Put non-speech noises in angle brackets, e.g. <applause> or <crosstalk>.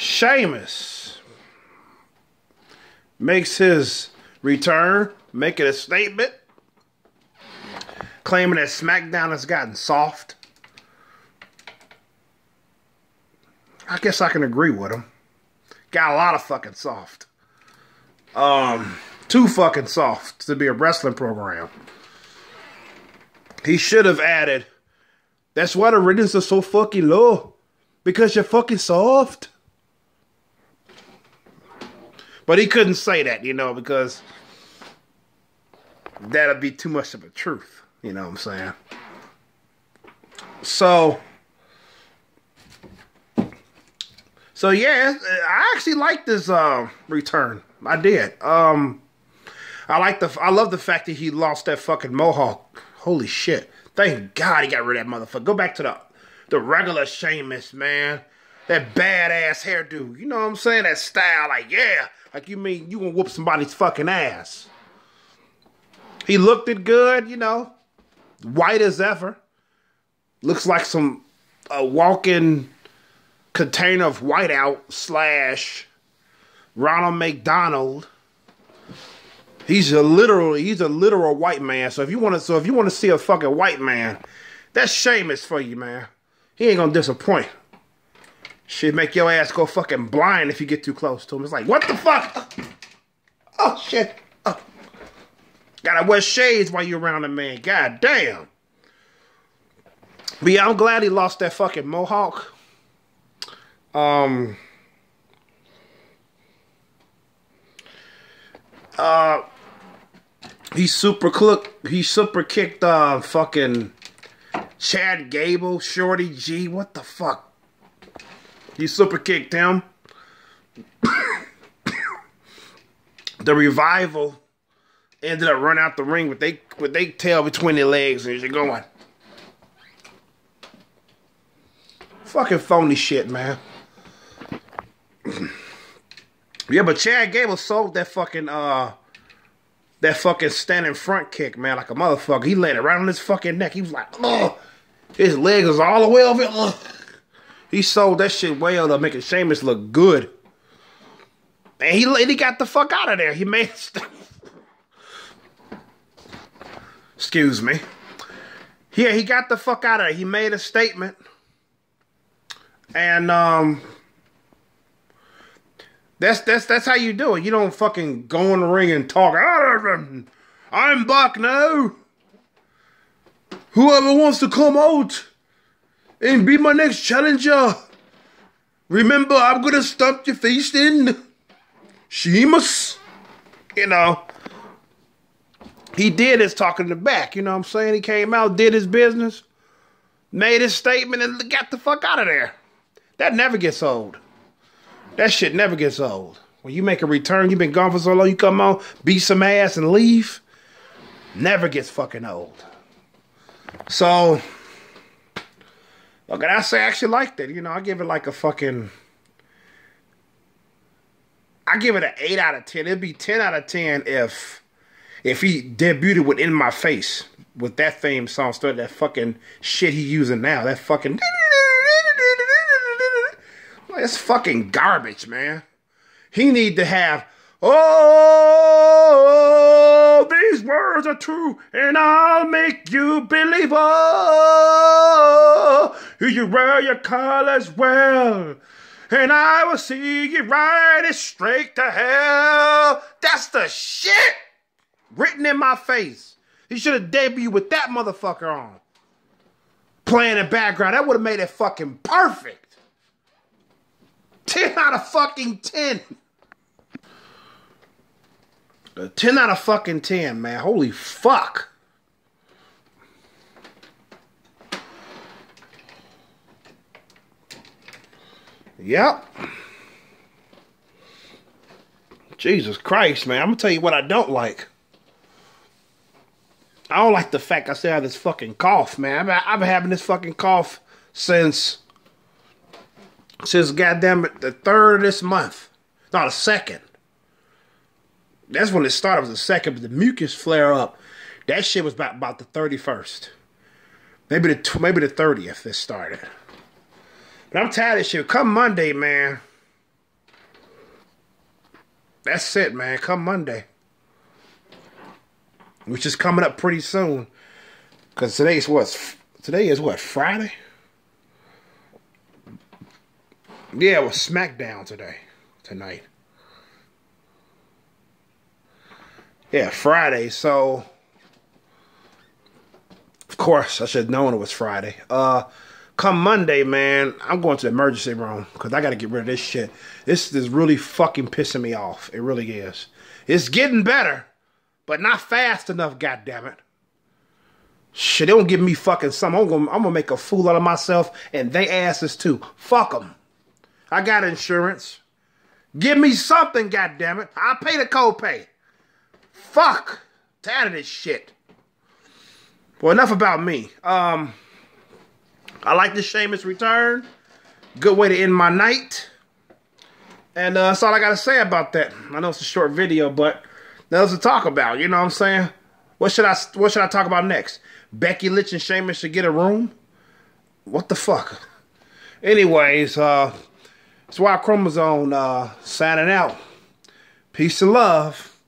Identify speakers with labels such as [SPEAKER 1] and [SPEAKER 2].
[SPEAKER 1] Sheamus makes his return, making a statement, claiming that SmackDown has gotten soft. I guess I can agree with him. Got a lot of fucking soft. Um, too fucking soft to be a wrestling program. He should have added, that's why the ratings are so fucking low. Because you're fucking soft. But he couldn't say that, you know, because that'd be too much of a truth. You know what I'm saying? So, so yeah, I actually like this uh, return. I did. Um, I like the. I love the fact that he lost that fucking mohawk. Holy shit! Thank God he got rid of that motherfucker. Go back to the the regular Sheamus, man. That badass hairdo. You know what I'm saying? That style, like yeah, like you mean you gonna whoop somebody's fucking ass. He looked it good, you know, white as ever. Looks like some a walking container of whiteout slash Ronald McDonald. He's a literal he's a literal white man. So if you want to so if you want to see a fucking white man, that's Sheamus for you, man. He ain't gonna disappoint. Should make your ass go fucking blind if you get too close to him. It's like, what the fuck? Oh shit. Oh. Gotta wear shades while you're around a man. God damn. But yeah, I'm glad he lost that fucking mohawk. Um Uh he super cook he super kicked uh fucking Chad Gable, Shorty G, what the fuck? He super kicked him. the revival ended up running out the ring with they with they tail between their legs and you're going. Fucking phony shit, man. <clears throat> yeah, but Chad Gable sold that fucking uh that fucking standing front kick, man, like a motherfucker. He laid it right on his fucking neck. He was like, oh, his legs was all the way over. Ugh. He sold that shit well to making Sheamus look good. And he, he got the fuck out of there. He made. <laughs> Excuse me. Yeah, he got the fuck out of there. He made a statement. And um that's that's that's how you do it. You don't fucking go in the ring and talk. I'm Buck now. Whoever wants to come out and be my next challenger. Remember, I'm gonna stomp your face in. Sheamus. You know. He did his talking in the back, you know what I'm saying? He came out, did his business, made his statement, and got the fuck out of there. That never gets old. That shit never gets old. When you make a return, you've been gone for so long, you come on, beat some ass, and leave. Never gets fucking old. So, look, I say I actually liked it. You know, I give it like a fucking. I give it an eight out of ten. It'd be ten out of ten if, if he debuted with "In My Face" with that theme song, started that fucking shit he using now. That fucking. That's fucking garbage, man. He need to have. Oh, these words are true, and I'll make you believe. Oh, you wear your colors well, and I will see you ride it straight to hell. That's the shit written in my face. He should have debuted with that motherfucker on. Playing in background. That would have made it fucking perfect. 10 out of fucking 10. A 10 out of fucking 10, man. Holy fuck. Yep. Jesus Christ, man. I'm going to tell you what I don't like. I don't like the fact I still have this fucking cough, man. I've, I've been having this fucking cough since, since goddamn it, the third of this month. Not a second. That's when it started. Was the second, but the mucus flare up. That shit was about, about the 31st. Maybe the maybe the 30th it started. But I'm tired of shit. Come Monday, man. that's it, man. Come Monday. Which is coming up pretty soon. Cause today's what? Today is what? Friday? Yeah, it was SmackDown today. Tonight. Yeah, Friday. So, of course, I should have known it was Friday. Uh, come Monday, man, I'm going to the emergency room because I got to get rid of this shit. This is really fucking pissing me off. It really is. It's getting better, but not fast enough, goddammit. Shit, they don't give me fucking something. I'm gonna, make a fool out of myself and they asses too. Fuck them. I got insurance. Give me something, goddammit. I'll pay the copay. Fuck. Tired of this shit. Well, enough about me. Um, I like the Sheamus return. Good way to end my night. And uh, that's all I got to say about that. I know it's a short video, but there's to talk about. You know what I'm saying? What should I What should I talk about next? Becky Lynch and Sheamus should get a room. What the fuck? Anyways, uh, it's Y Chromosome uh, signing out. Peace and love.